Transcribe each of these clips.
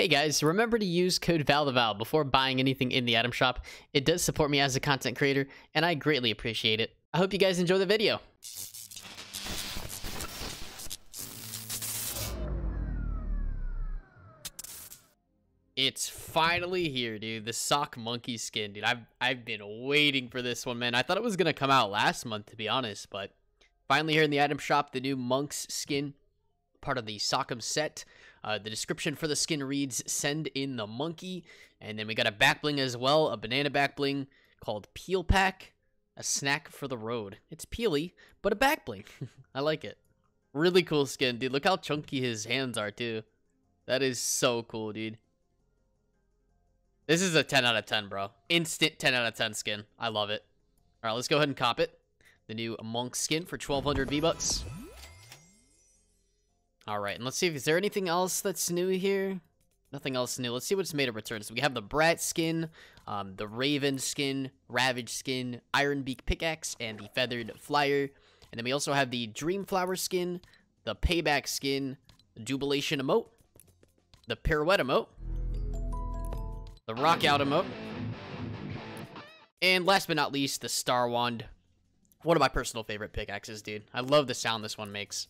Hey guys, remember to use code VALTHEVAL before buying anything in the item shop. It does support me as a content creator, and I greatly appreciate it. I hope you guys enjoy the video. It's finally here, dude. The sock monkey skin, dude. I've I've been waiting for this one, man. I thought it was gonna come out last month, to be honest, but finally here in the item shop, the new monk's skin, part of the Sockum set. Uh, the description for the skin reads, "Send in the monkey," and then we got a back bling as well, a banana back bling called Peel Pack, a snack for the road. It's peely, but a back bling. I like it. Really cool skin, dude. Look how chunky his hands are too. That is so cool, dude. This is a 10 out of 10, bro. Instant 10 out of 10 skin. I love it. All right, let's go ahead and cop it. The new Monk skin for 1,200 V-Bucks. All right, and let's see if is there anything else that's new here? Nothing else new. Let's see what's made a return. So we have the Brat skin, um, the Raven skin, Ravage skin, Iron Beak pickaxe, and the Feathered Flyer. And then we also have the Dream Flower skin, the Payback skin, the Jubilation emote, the Pirouette emote, the Rock Out emote, and last but not least, the Star Wand. One of my personal favorite pickaxes, dude. I love the sound this one makes.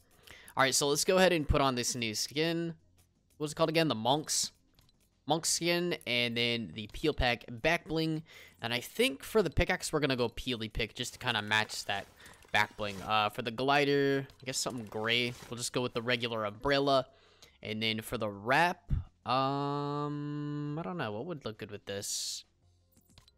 Alright, so let's go ahead and put on this new skin. What's it called again? The Monks. Monk skin, and then the Peel Pack back bling. And I think for the pickaxe, we're going to go Peely pick just to kind of match that back bling. Uh, for the glider, I guess something gray. We'll just go with the regular umbrella. And then for the wrap, um, I don't know. What would look good with this?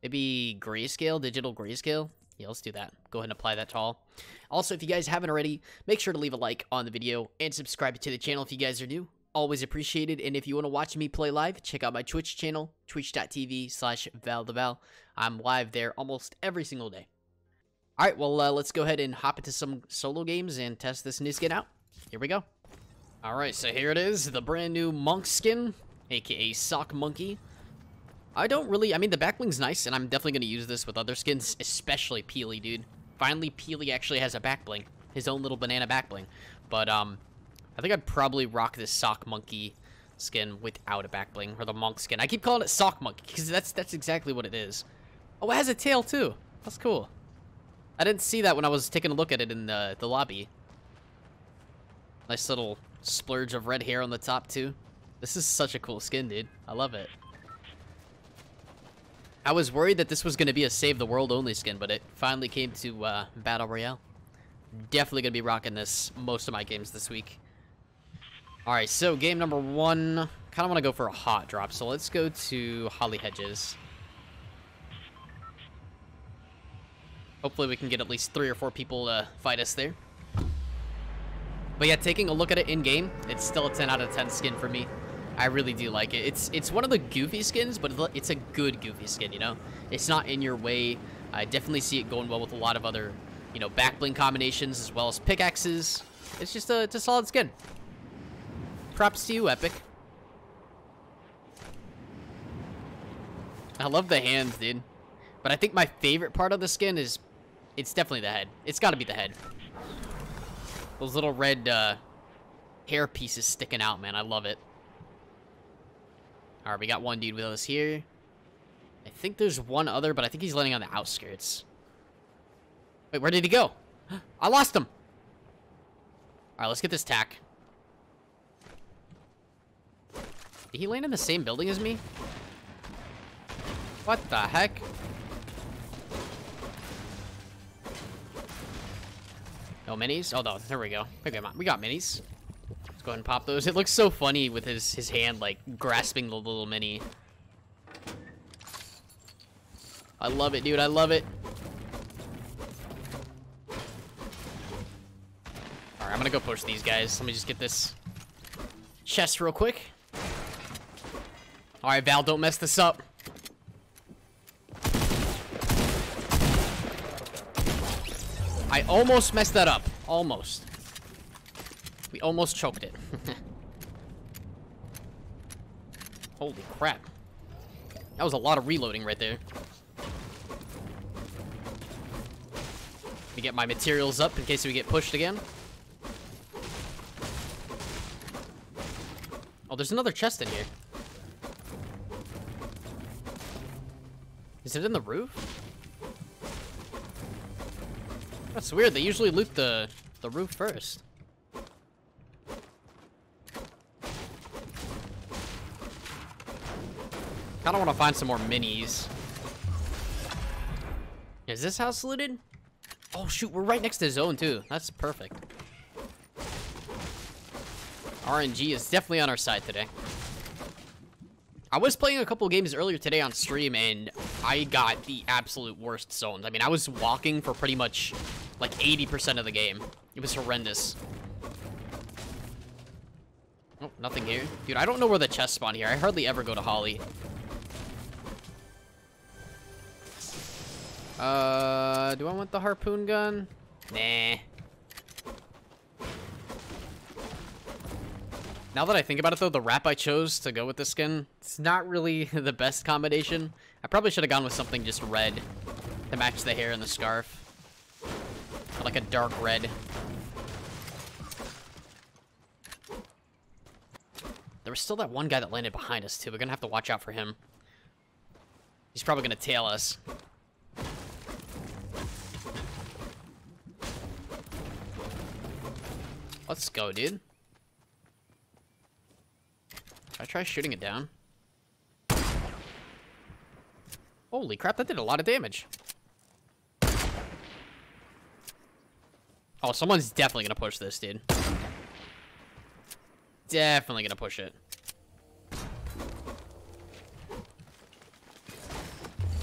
Maybe grayscale, digital grayscale? Yeah, let's do that. Go ahead and apply that to all. Also, if you guys haven't already, make sure to leave a like on the video and subscribe to the channel if you guys are new. Always appreciated. And if you want to watch me play live, check out my Twitch channel, twitch.tv slash valtheval. I'm live there almost every single day. All right, well, uh, let's go ahead and hop into some solo games and test this new skin out. Here we go. All right, so here it is, the brand new Monk skin, aka Sock Monkey. I don't really, I mean, the backbling's nice, and I'm definitely going to use this with other skins, especially Peely, dude. Finally, Peely actually has a backbling, his own little banana backbling. But, um, I think I'd probably rock this Sock Monkey skin without a backbling, or the Monk skin. I keep calling it Sock Monkey, because that's, that's exactly what it is. Oh, it has a tail, too. That's cool. I didn't see that when I was taking a look at it in the, the lobby. Nice little splurge of red hair on the top, too. This is such a cool skin, dude. I love it. I was worried that this was going to be a Save the World only skin, but it finally came to uh, Battle Royale. Definitely going to be rocking this most of my games this week. Alright, so game number one. kind of want to go for a hot drop, so let's go to Holly Hedges. Hopefully we can get at least three or four people to fight us there. But yeah, taking a look at it in-game, it's still a 10 out of 10 skin for me. I really do like it. It's it's one of the goofy skins, but it's a good goofy skin, you know? It's not in your way. I definitely see it going well with a lot of other, you know, backbling combinations as well as pickaxes. It's just a, it's a solid skin. Props to you, Epic. I love the hands, dude. But I think my favorite part of the skin is, it's definitely the head. It's got to be the head. Those little red uh, hair pieces sticking out, man. I love it. Alright, we got one dude with us here. I think there's one other, but I think he's landing on the outskirts. Wait, where did he go? I lost him! Alright, let's get this tack. Did he land in the same building as me? What the heck? No minis? Oh, no, there we go. Okay, we got minis. Let's go ahead and pop those. It looks so funny with his, his hand, like, grasping the little mini. I love it, dude. I love it. Alright, I'm gonna go push these guys. Let me just get this chest real quick. Alright, Val, don't mess this up. I almost messed that up. Almost. We almost choked it. Holy crap. That was a lot of reloading right there. Let me get my materials up in case we get pushed again. Oh, there's another chest in here. Is it in the roof? That's weird, they usually loot the, the roof first. Kind of want to find some more minis. Is this house looted? Oh shoot, we're right next to zone too. That's perfect. RNG is definitely on our side today. I was playing a couple games earlier today on stream and I got the absolute worst zones. I mean, I was walking for pretty much like 80% of the game. It was horrendous. Oh, nothing here. Dude, I don't know where the chest spawn here. I hardly ever go to Holly. Uh, do I want the harpoon gun? Nah. Now that I think about it, though, the wrap I chose to go with this skin, it's not really the best combination. I probably should have gone with something just red to match the hair and the scarf. Or like a dark red. There was still that one guy that landed behind us, too. We're gonna have to watch out for him. He's probably gonna tail us. Let's go, dude. I try shooting it down? Holy crap, that did a lot of damage. Oh, someone's definitely gonna push this, dude. Definitely gonna push it.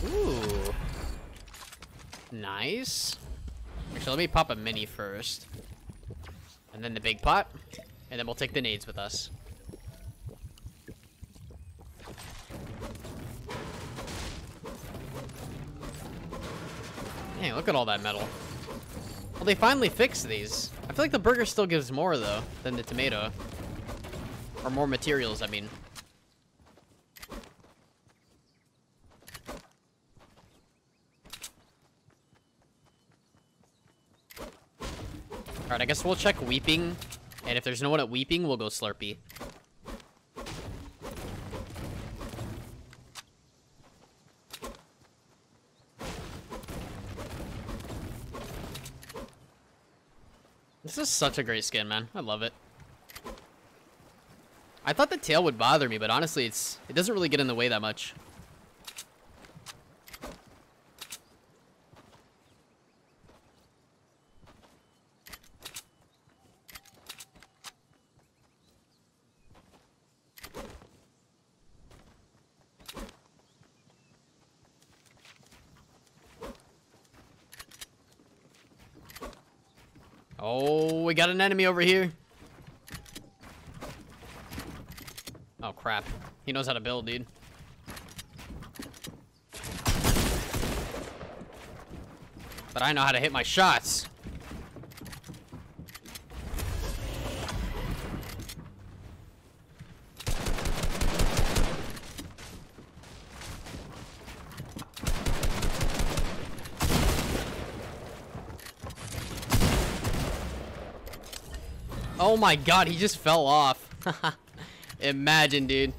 Ooh. Nice. Actually, let me pop a mini first. And then the big pot. And then we'll take the nades with us. Hey, look at all that metal. Well, they finally fixed these. I feel like the burger still gives more, though, than the tomato. Or more materials, I mean. Alright, I guess we'll check Weeping. And if there's no one at Weeping, we'll go Slurpee. This is such a great skin, man. I love it. I thought the tail would bother me, but honestly, it's it doesn't really get in the way that much. Oh, we got an enemy over here. Oh, crap. He knows how to build, dude. But I know how to hit my shots. Oh my god, he just fell off. Imagine, dude.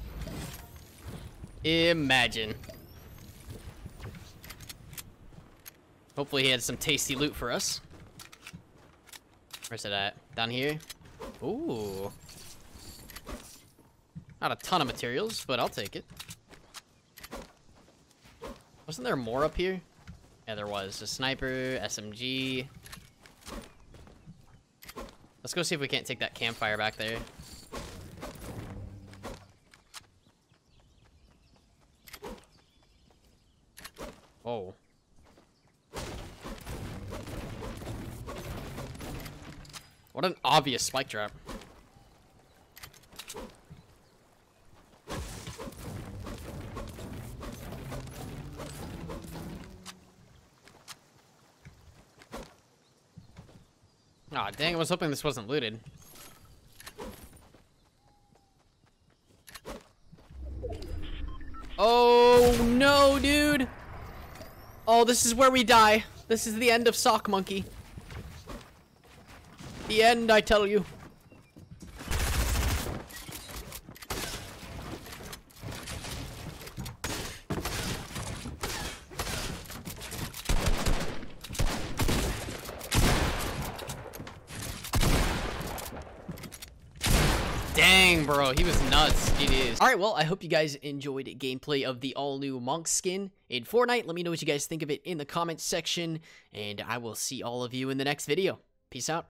Imagine. Hopefully he had some tasty loot for us. Where's it at? Down here? Ooh. Not a ton of materials, but I'll take it. Wasn't there more up here? Yeah, there was. A sniper, SMG. Let's go see if we can't take that campfire back there. Oh. What an obvious spike trap. Aw, oh, dang, I was hoping this wasn't looted. Oh, no, dude! Oh, this is where we die. This is the end of Sock Monkey. The end, I tell you. Bro. He was nuts. It is. All right, well, I hope you guys enjoyed gameplay of the all-new Monk skin in Fortnite. Let me know what you guys think of it in the comments section, and I will see all of you in the next video. Peace out.